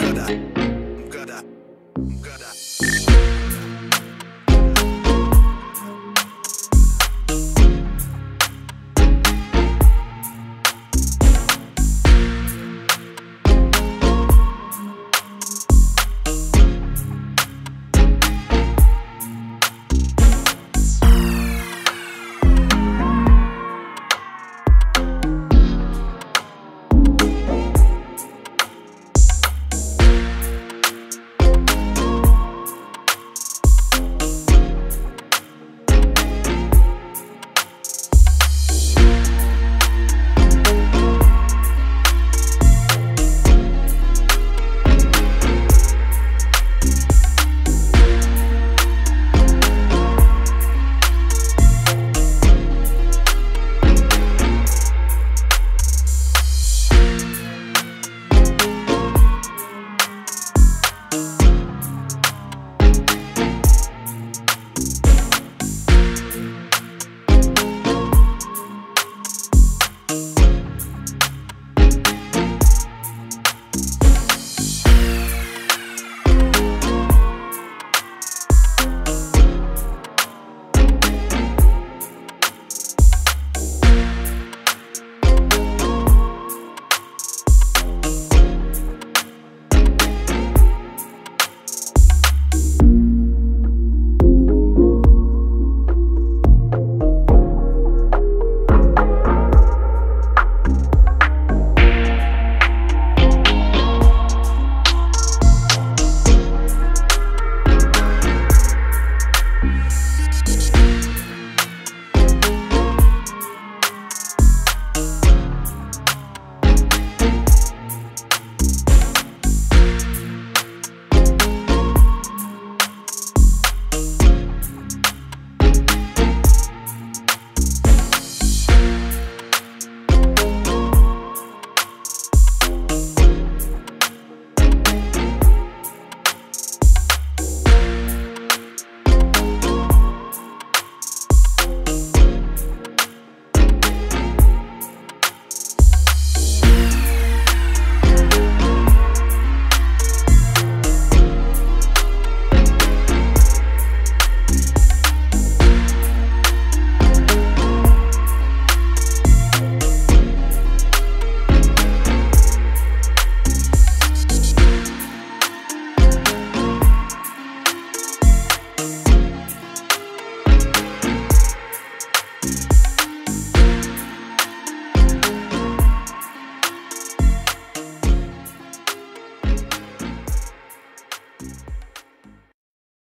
brother.